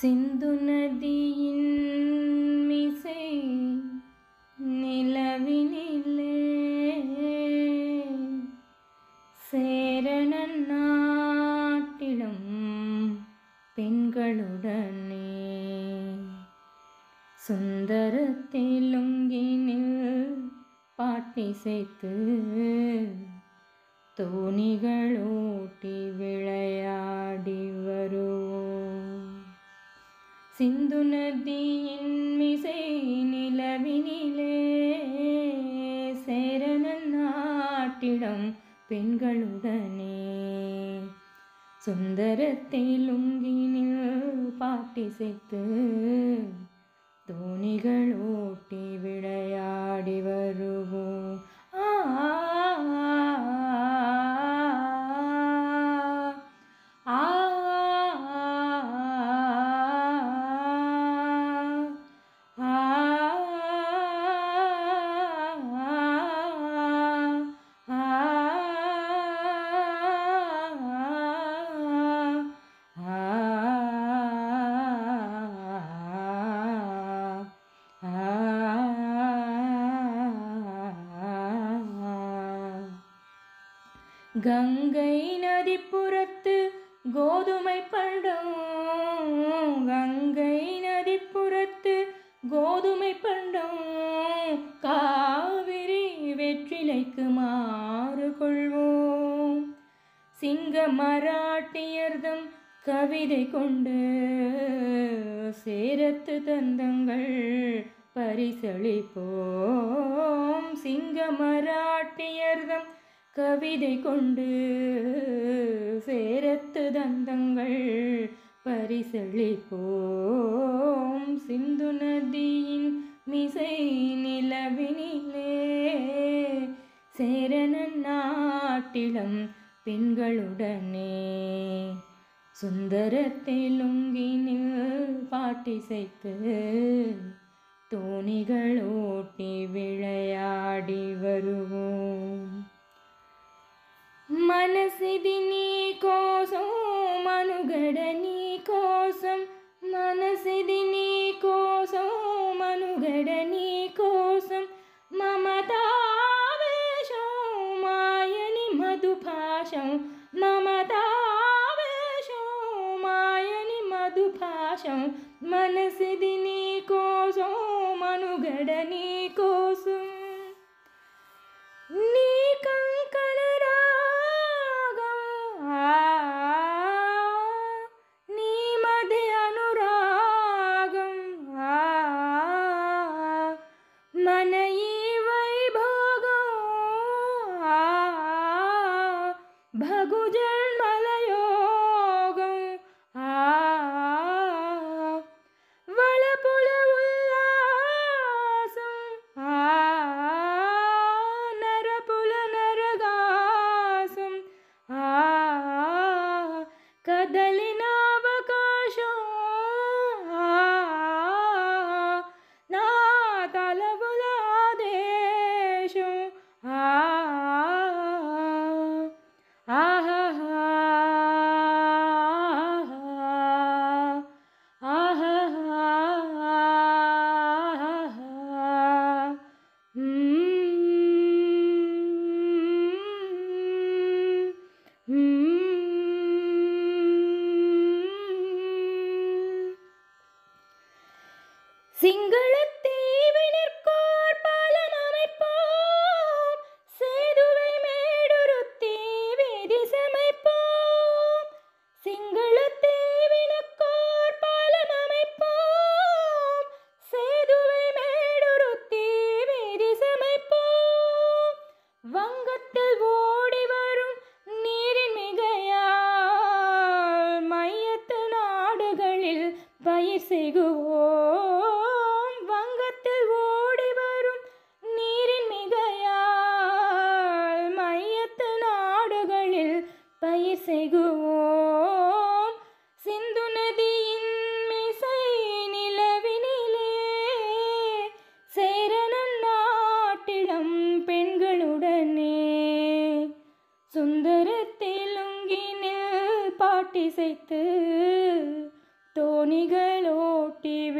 சிந்து நதியின் மிசை நிலவினிலே சேரணன் நாட்டிலும் பெண்களுடனே சுந்தர தெலுங்கினில் பாட்டிசைத்து தோணிகளோட்டி விளையாடி வருவோம் சிந்து நதியின் மிசை நிலவினிலே சேரணன் நாட்டிடம் பெண்களுடனே. சுந்தர தெலுங்கினில் பாட்டிசைத்து தோணிகள் ஓட்டி விளையாடி வருவோம். ஆ கங்கை நதிப்புறத்து கோதுமை பண்டம். கங்கை நதிப்புறத்து கோதுமை பண்டம். காவிரி வெற்றிலைக்கு மாறு கொள்வோம். சிங்க மராட்டியர்தம் கவிதை கொண்டு சேரத்து தந்தங்கள் பரிசளிப்போம். சிங்க மராட்டியர்தம் கவிதை கொண்டு சேரத்து தந்தங்கள் பரிசளிப்போம். சிந்து நதியின் மிசை நிலவினிலே சேரன நாட்டிலம் பெண்களுடனே சுந்தர பாட்டிசைத்து தோணிகள் ஓட்டி விளையாடி வருவோம். మనసిది నీ కోసం మనుగడ నీ కోసం మనసిది నీ కోసం మనుగడ నీ కోసం మమతావేశం మాయని మధుభాషం మమతావేశం మాయని మధుభాషం మనసిది నీ కోసం మనుగడ నీ కోసం சிங்கள இசைத்து தோணிகள் பாட்டிசைத்து தோணிகளோட்டி